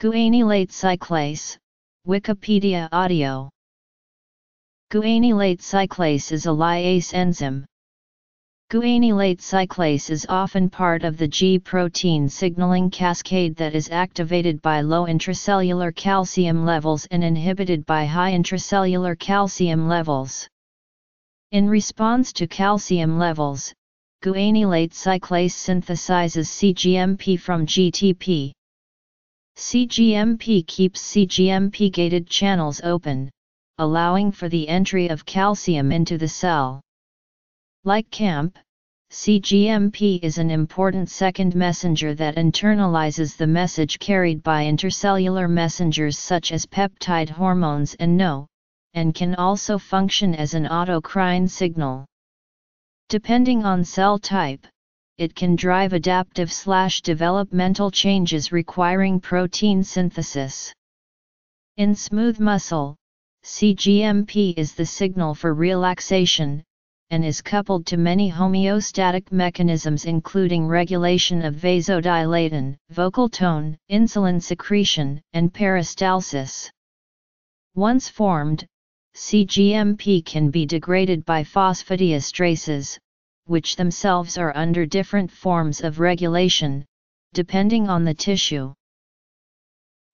Guanylate cyclase, Wikipedia audio. Guanylate cyclase is a lyase enzyme. Guanylate cyclase is often part of the G protein signaling cascade that is activated by low intracellular calcium levels and inhibited by high intracellular calcium levels. In response to calcium levels, guanylate cyclase synthesizes CGMP from GTP. CGMP keeps CGMP gated channels open, allowing for the entry of calcium into the cell. Like CAMP, CGMP is an important second messenger that internalizes the message carried by intercellular messengers such as peptide hormones and NO, and can also function as an autocrine signal. Depending on cell type, it can drive adaptive slash developmental changes requiring protein synthesis. In smooth muscle, CGMP is the signal for relaxation, and is coupled to many homeostatic mechanisms including regulation of vasodilation, vocal tone, insulin secretion, and peristalsis. Once formed, CGMP can be degraded by phosphodiesterases, which themselves are under different forms of regulation, depending on the tissue.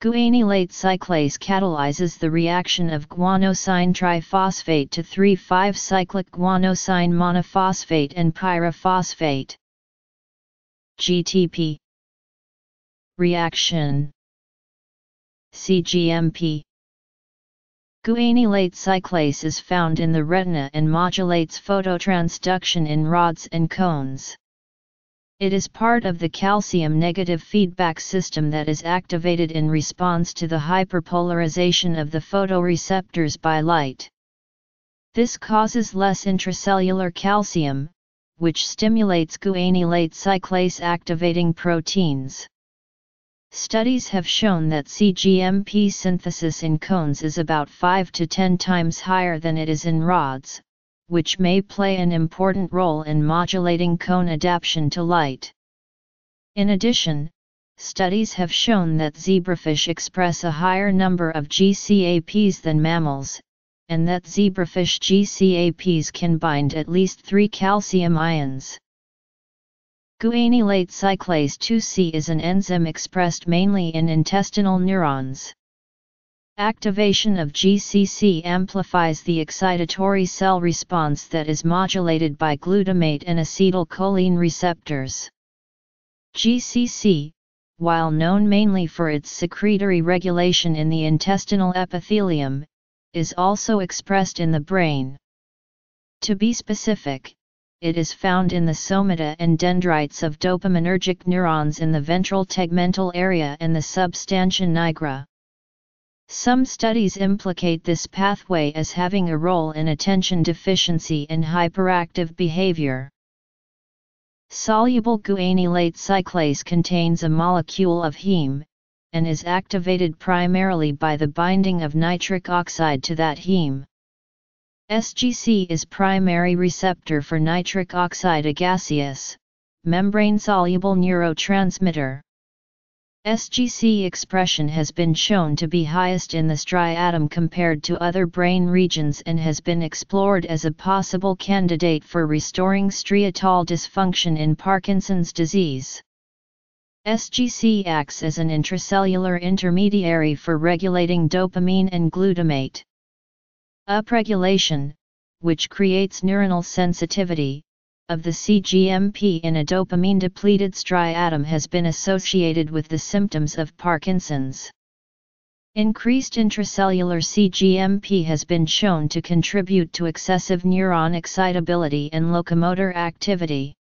Guanylate cyclase catalyzes the reaction of guanosine triphosphate to 3,5-cyclic guanosine monophosphate and pyrophosphate. GTP Reaction CGMP Guanylate cyclase is found in the retina and modulates phototransduction in rods and cones. It is part of the calcium negative feedback system that is activated in response to the hyperpolarization of the photoreceptors by light. This causes less intracellular calcium, which stimulates guanylate cyclase activating proteins. Studies have shown that CGMP synthesis in cones is about 5 to 10 times higher than it is in rods, which may play an important role in modulating cone adaptation to light. In addition, studies have shown that zebrafish express a higher number of GCAPs than mammals, and that zebrafish GCAPs can bind at least three calcium ions. Guanylate cyclase 2C is an enzyme expressed mainly in intestinal neurons. Activation of GCC amplifies the excitatory cell response that is modulated by glutamate and acetylcholine receptors. GCC, while known mainly for its secretory regulation in the intestinal epithelium, is also expressed in the brain. To be specific, it is found in the somata and dendrites of dopaminergic neurons in the ventral tegmental area and the substantia nigra. Some studies implicate this pathway as having a role in attention deficiency and hyperactive behavior. Soluble guanylate cyclase contains a molecule of heme, and is activated primarily by the binding of nitric oxide to that heme. SGC is primary receptor for nitric oxide a gaseous, membrane-soluble neurotransmitter. SGC expression has been shown to be highest in the striatum compared to other brain regions and has been explored as a possible candidate for restoring striatal dysfunction in Parkinson's disease. SGC acts as an intracellular intermediary for regulating dopamine and glutamate. Upregulation, which creates neuronal sensitivity, of the CGMP in a dopamine-depleted striatum has been associated with the symptoms of Parkinson's. Increased intracellular CGMP has been shown to contribute to excessive neuron excitability and locomotor activity.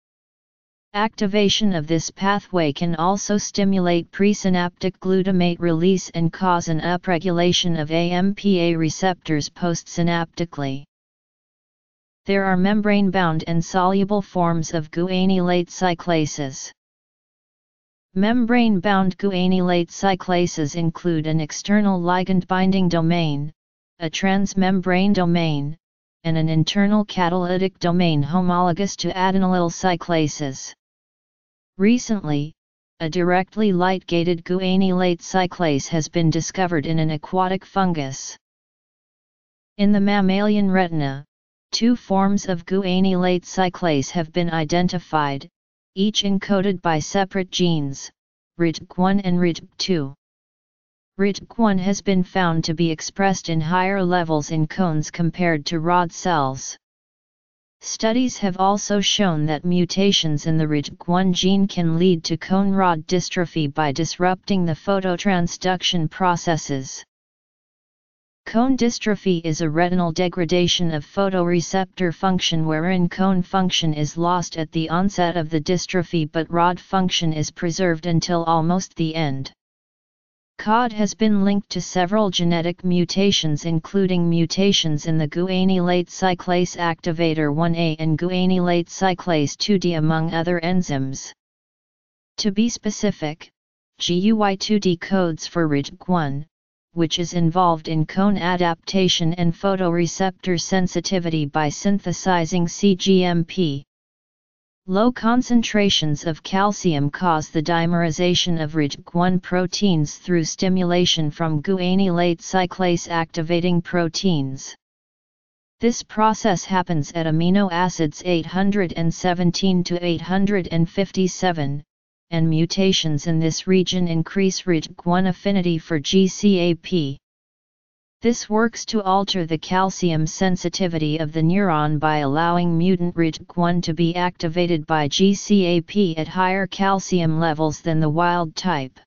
Activation of this pathway can also stimulate presynaptic glutamate release and cause an upregulation of AMPA receptors postsynaptically. There are membrane-bound and soluble forms of guanylate cyclases. Membrane-bound guanylate cyclases include an external ligand-binding domain, a transmembrane domain, and an internal catalytic domain homologous to adenylyl cyclases. Recently, a directly light-gated guanylate cyclase has been discovered in an aquatic fungus. In the mammalian retina, two forms of guanylate cyclase have been identified, each encoded by separate genes, RITC1 and RITC2. RITC1 has been found to be expressed in higher levels in cones compared to rod cells. Studies have also shown that mutations in the RITC1 gene can lead to cone rod dystrophy by disrupting the phototransduction processes. Cone dystrophy is a retinal degradation of photoreceptor function wherein cone function is lost at the onset of the dystrophy but rod function is preserved until almost the end. COD has been linked to several genetic mutations including mutations in the guanylate cyclase activator 1A and guanylate cyclase 2D among other enzymes. To be specific, GUCY2D codes for RITC1, which is involved in cone adaptation and photoreceptor sensitivity by synthesizing CGMP. Low concentrations of calcium cause the dimerization of RITC1 proteins through stimulation from guanylate cyclase activating proteins. This process happens at amino acids 817 to 857, and mutations in this region increase RITC1 affinity for GCAP. This works to alter the calcium sensitivity of the neuron by allowing mutant RITC1 to be activated by GCAP at higher calcium levels than the wild type.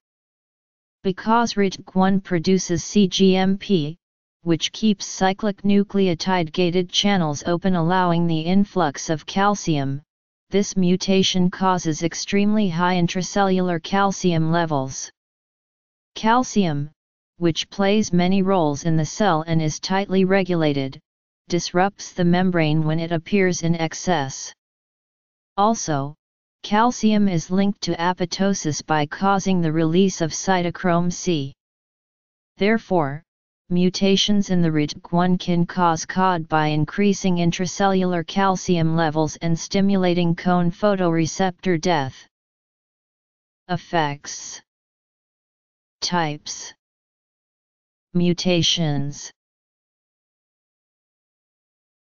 Because RITC1 produces CGMP, which keeps cyclic nucleotide gated channels open allowing the influx of calcium, this mutation causes extremely high intracellular calcium levels. Calcium, which plays many roles in the cell and is tightly regulated, disrupts the membrane when it appears in excess. Also, calcium is linked to apoptosis by causing the release of cytochrome C. Therefore, mutations in the RITC1 can cause COD by increasing intracellular calcium levels and stimulating cone photoreceptor death. Effects Types Mutations